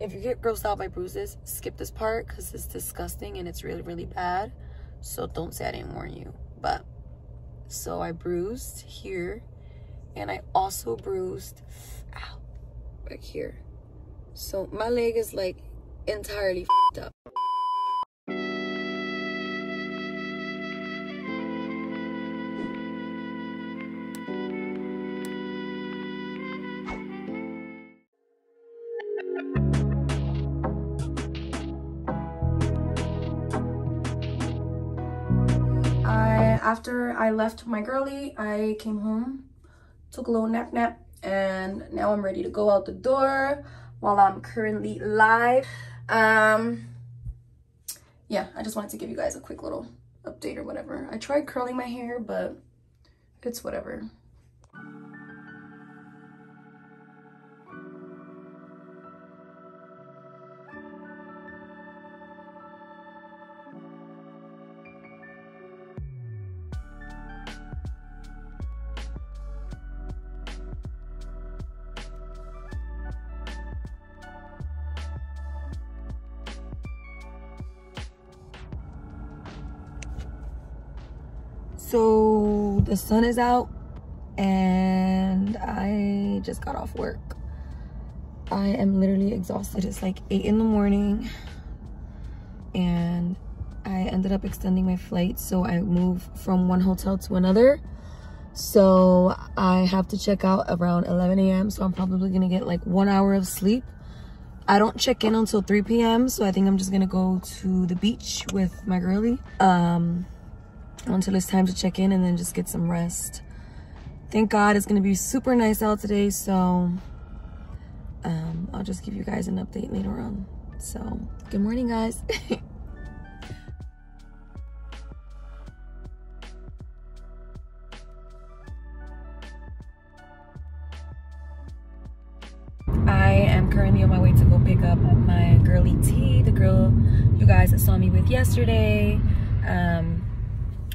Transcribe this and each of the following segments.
if you get grossed out by bruises, skip this part because it's disgusting and it's really, really bad. So don't say I didn't warn you. But, so I bruised here. And I also bruised, ow, back here. So my leg is like entirely after I left my girly, I came home, took a little nap nap, and now I'm ready to go out the door while I'm currently live. Um, yeah, I just wanted to give you guys a quick little update or whatever. I tried curling my hair, but it's whatever. So the sun is out and I just got off work. I am literally exhausted. It's like 8 in the morning and I ended up extending my flight so I moved from one hotel to another. So I have to check out around 11 a.m. So I'm probably gonna get like one hour of sleep. I don't check in until 3 p.m. So I think I'm just gonna go to the beach with my girlie. Um, until it's time to check in and then just get some rest. Thank God it's going to be super nice out today. So um, I'll just give you guys an update later on. So good morning, guys. I am currently on my way to go pick up my girly T, the girl you guys saw me with yesterday. Um,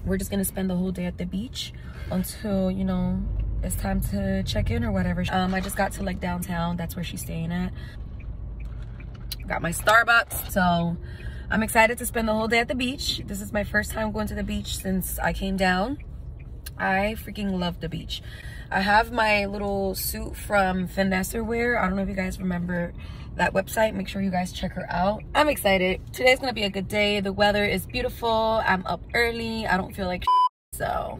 we're just gonna spend the whole day at the beach until you know it's time to check in or whatever. Um i just got to like downtown. That's where she's staying at. Got my starbucks. So i'm excited to spend the whole day at the beach. This is my first time going to the beach since i came down i freaking love the beach. I have my little suit from Finessa wear i don't know if you guys remember that website. Make sure you guys check her out. I'm excited. Today's gonna be a good day. The weather is beautiful. I'm up early. I don't feel like so.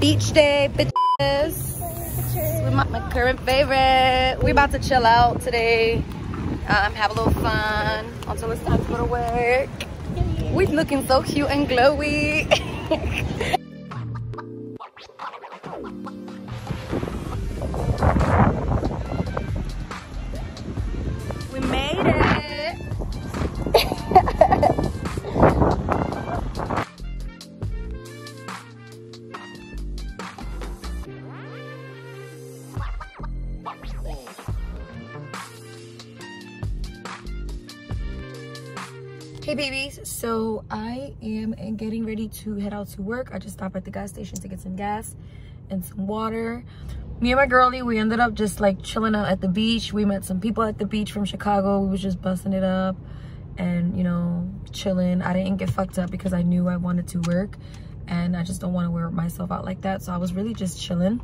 Beach day bitches my, current favorite we about to chill out today um, have a little fun until it's time to go to work we looking so cute and glowy. Hey babies, so I am getting ready to head out to work. I just stopped at the gas station to get some gas and some water. Me and my girlie, we ended up just like chilling out at the beach. We met some people at the beach from Chicago. We was just busting it up and you know, chilling. I didn't get fucked up because I knew I wanted to work and I just don't want to wear myself out like that. So I was really just chilling.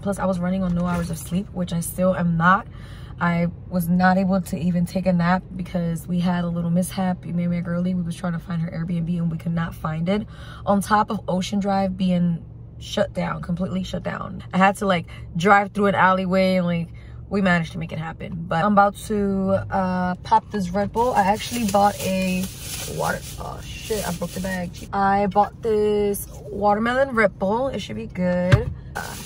Plus I was running on no hours of sleep, which I still am not. I was not able to even take a nap because we had a little mishap. Me and my girlie, we was trying to find her Airbnb and we could not find it. On top of Ocean Drive being shut down, completely shut down. I had to like drive through an alleyway and like we managed to make it happen. But I'm about to uh, pop this Red Bull. I actually bought a water, oh shit, I broke the bag. I bought this watermelon Red Bull. It should be good. Uh,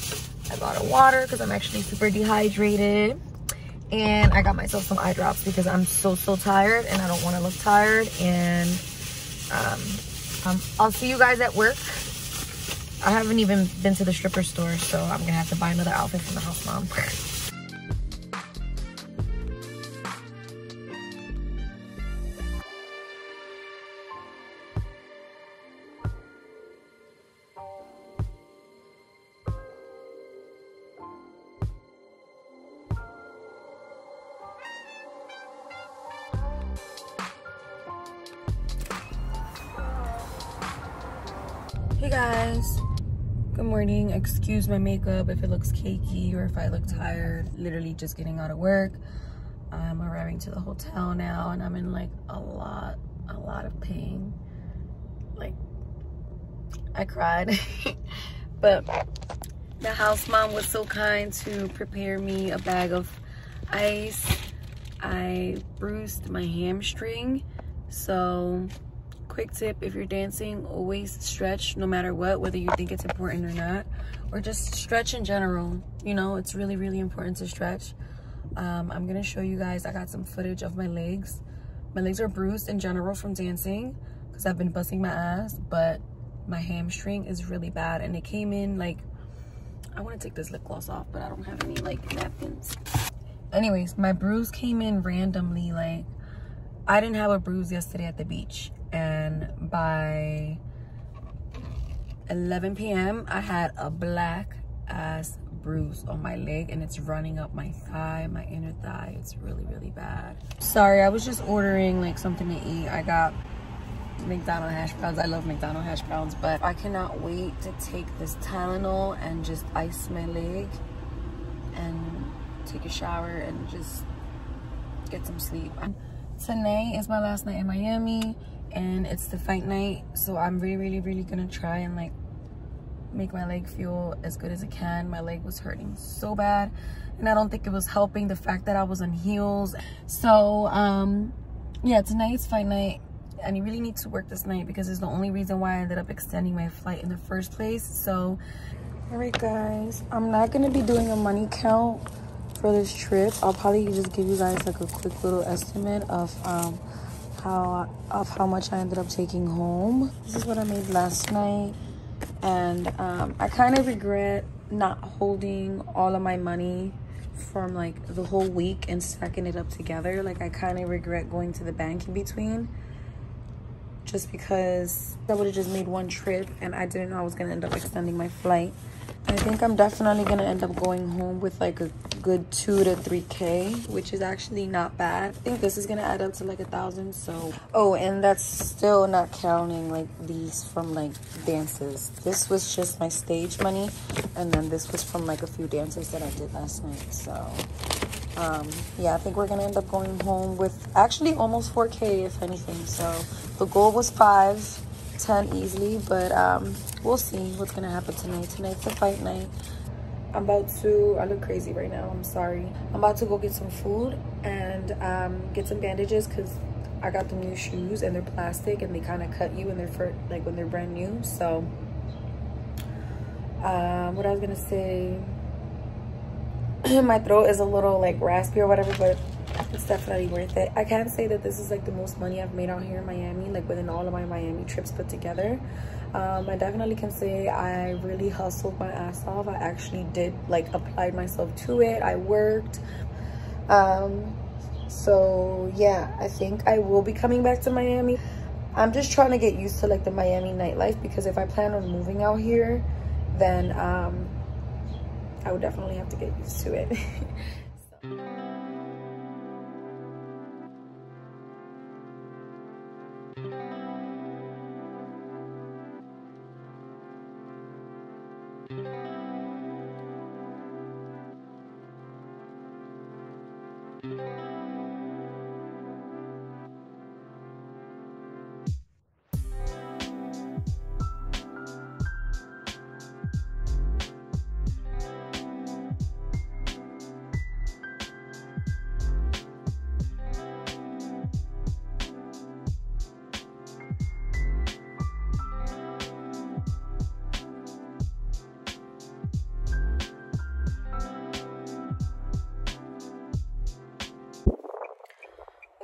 I bought a water because I'm actually super dehydrated and I got myself some eye drops because I'm so so tired and I don't want to look tired. And um, um, I'll see you guys at work. I haven't even been to the stripper store so I'm gonna have to buy another outfit from the house mom Hey guys. Good morning. Excuse my makeup if it looks cakey or if I look tired. Literally just getting out of work. I'm arriving to the hotel now and I'm in like a lot, a lot of pain. Like, I cried. but the house mom was so kind to prepare me a bag of ice. I bruised my hamstring. So quick tip if you're dancing always stretch no matter what whether you think it's important or not or just stretch in general. You know it's really really important to stretch. Um, i'm gonna show you guys i got some footage of my legs. My legs are bruised in general from dancing because i've been busting my ass but my hamstring is really bad and it came in like i want to take this lip gloss off but i don't have any like napkins. Anyways my bruise came in randomly like I didn't have a bruise yesterday at the beach and by 11 p.m. I had a black ass bruise on my leg and it's running up my thigh, my inner thigh. It's really, really bad. Sorry, I was just ordering like something to eat. I got McDonald's hash browns. I love McDonald's hash browns, but I cannot wait to take this Tylenol and just ice my leg and take a shower and just get some sleep. Tonight is my last night in Miami and it's the fight night so i'm really really really gonna try and like make my leg feel as good as it can. My leg was hurting so bad and i don't think it was helping the fact that i was on heels. So um yeah tonight's fight night and you really need to work this night because it's the only reason why i ended up extending my flight in the first place. So all right guys i'm not going to be doing a money count for this trip. I'll probably just give you guys like a quick little estimate of um how of how much I ended up taking home. This is what I made last night. And um, I kind of regret not holding all of my money from like the whole week and stacking it up together. Like I kind of regret going to the bank in between just because I would have just made one trip and I didn't know I was going to end up extending my flight. I think I'm definitely to end up going home with like a good two to three k which is actually not bad. I think this is gonna add up to like a thousand so. Oh and that's still not counting like these from like dances. This was just my stage money and then this was from like a few dances that i did last night so. Um yeah i think we're gonna end up going home with actually almost 4k if anything so. The goal was five 10 easily but um we'll see what's gonna happen tonight tonight's a fight night I'm about to, I look crazy right now, I'm sorry. I'm about to go get some food and um, get some bandages because I got the new shoes and they're plastic and they kind of cut you when they're for, like when they're brand new. So, um, what I was gonna say, my throat is a little like raspy or whatever, but it's definitely worth it. I can't say that this is like the most money I've made out here in Miami, like within all of my Miami trips put together. Um, i definitely can say i really hustled my ass off. I actually did like applied myself to it. I worked. Um, so yeah i think i will be coming back to miami. I'm just trying to get used to like the miami nightlife because if i plan on moving out here then um, i would definitely have to get used to it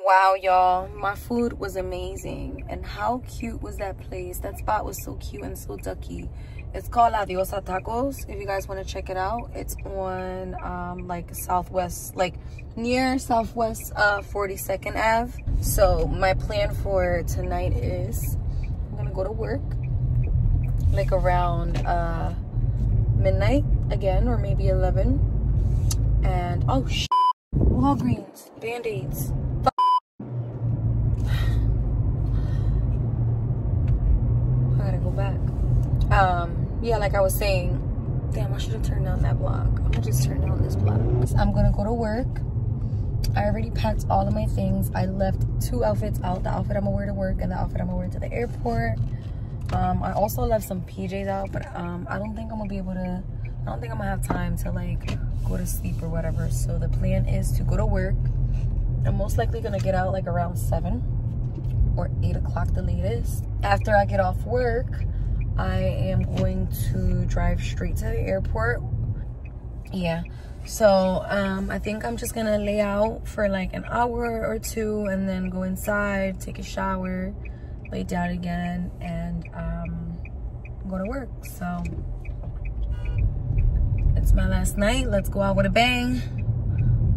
wow y'all my food was amazing. And how cute was that place? That spot was so cute and so ducky. It's called la tacos if you guys want to check it out. It's on um, like southwest like near southwest uh 42nd ave. So my plan for tonight is i'm gonna go to work like around uh midnight again or maybe 11 and oh Walgreens band-aids um yeah like i was saying damn i should have turned down that block. I'm gonna just turn down this block. I'm gonna go to work. I already packed all of my things. I left two outfits out the outfit i'm gonna wear to work and the outfit i'm gonna wear to the airport. Um i also left some pjs out but um i don't think i'm gonna be able to i don't think i'm gonna have time to like go to sleep or whatever. So the plan is to go to work. I'm most likely gonna get out like around seven or eight o'clock the latest. After i get off work I am going to drive straight to the airport. Yeah. So um, I think I'm just gonna lay out for like an hour or two and then go inside, take a shower, lay down again, and um, go to work. So it's my last night. Let's go out with a bang.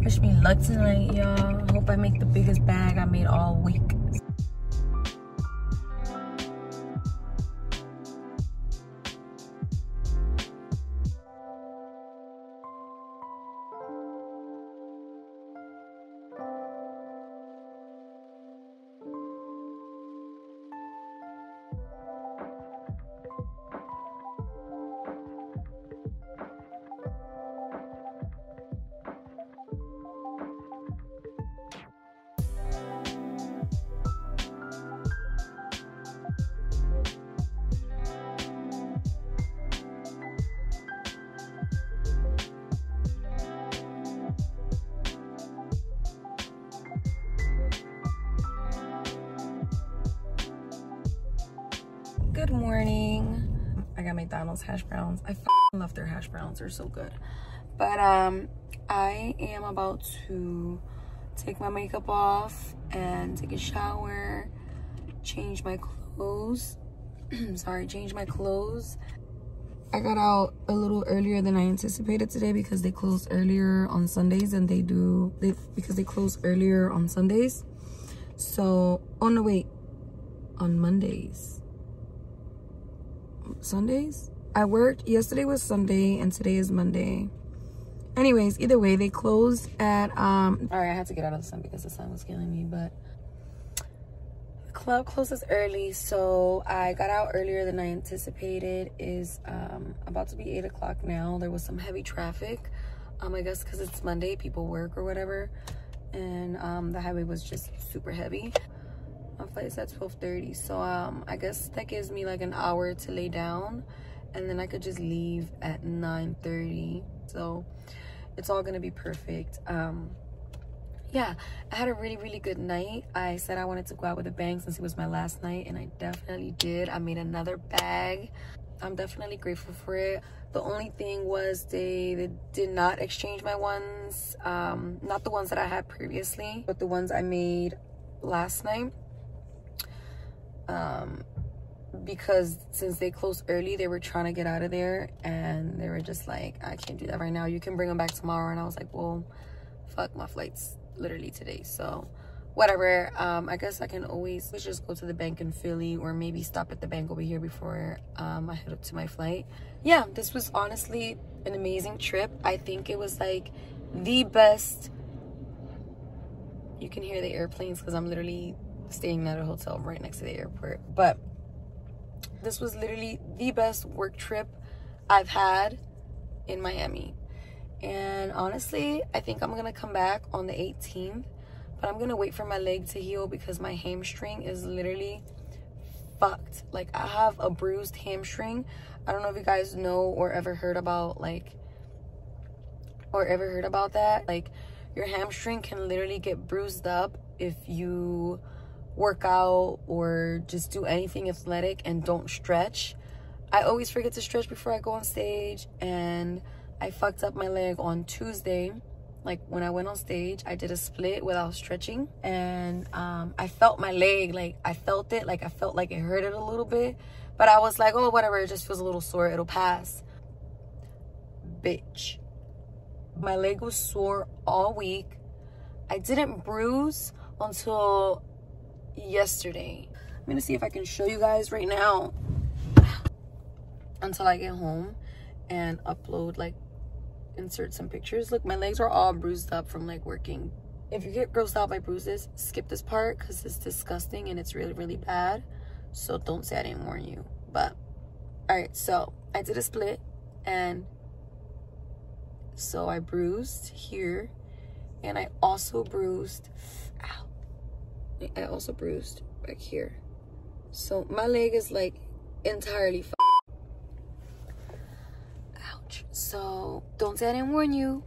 Wish me luck tonight, y'all. Hope I make the biggest bag I made all week. Good morning. I got mcdonald's hash browns. I love their hash browns. They're so good. But um i am about to take my makeup off and take a shower change my clothes. Sorry change my clothes. I got out a little earlier than i anticipated today because they close earlier on sundays and they do they because they close earlier on sundays. So oh no wait on mondays Sundays? I worked, yesterday was Sunday and today is Monday. Anyways, either way, they closed at, um, all right, I had to get out of the sun because the sun was killing me, but the club closes early. So I got out earlier than I anticipated is, um, about to be eight o'clock now. There was some heavy traffic. Um, I guess cause it's Monday, people work or whatever. And, um, the highway was just super heavy my flight's at 12:30, so um i guess that gives me like an hour to lay down and then i could just leave at 9:30. so it's all gonna be perfect. Um yeah i had a really really good night. I said i wanted to go out with a bang since it was my last night and i definitely did. I made another bag. I'm definitely grateful for it. The only thing was they, they did not exchange my ones um not the ones that i had previously but the ones i made last night um, because since they closed early, they were trying to get out of there and they were just like, I can't do that right now. You can bring them back tomorrow. And I was like, well, fuck, my flight's literally today. So whatever. Um, I guess I can always just go to the bank in Philly or maybe stop at the bank over here before um, I head up to my flight. Yeah, this was honestly an amazing trip. I think it was like the best. You can hear the airplanes because I'm literally staying at a hotel right next to the airport. But this was literally the best work trip I've had in Miami. And honestly, I think I'm gonna come back on the 18th, but I'm gonna wait for my leg to heal because my hamstring is literally fucked. Like I have a bruised hamstring. I don't know if you guys know or ever heard about like or ever heard about that. Like your hamstring can literally get bruised up if you work out or just do anything athletic and don't stretch. I always forget to stretch before I go on stage and I fucked up my leg on Tuesday. Like when I went on stage, I did a split without stretching and um, I felt my leg, like I felt it, like I felt like it hurted a little bit. But I was like, oh, whatever, it just feels a little sore, it'll pass. Bitch. My leg was sore all week. I didn't bruise until yesterday. I'm gonna see if I can show you guys right now until I get home and upload like insert some pictures. Look, my legs are all bruised up from like working. If you get grossed out by bruises, skip this part because it's disgusting and it's really, really bad. So don't say I didn't warn you. But All right, so I did a split and so I bruised here and I also bruised, ow, I also bruised back here. So my leg is like entirely Ouch. So don't say I didn't warn you.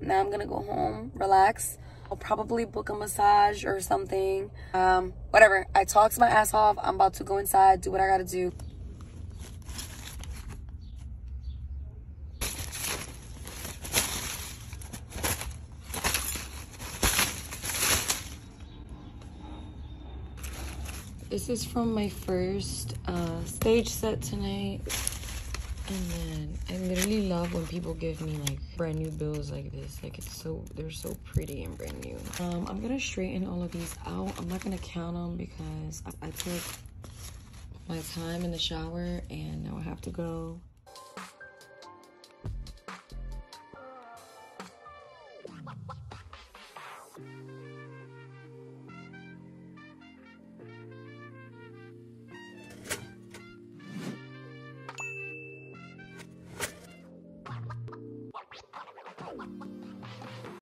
Now I'm gonna go home, relax. I'll probably book a massage or something. Um, whatever. I talked my ass off. I'm about to go inside, do what I gotta do. This is from my first uh, stage set tonight. And then I literally love when people give me like brand new bills like this. Like it's so, they're so pretty and brand new. Um, I'm gonna straighten all of these out. I'm not gonna count them because I, I took my time in the shower and now I have to go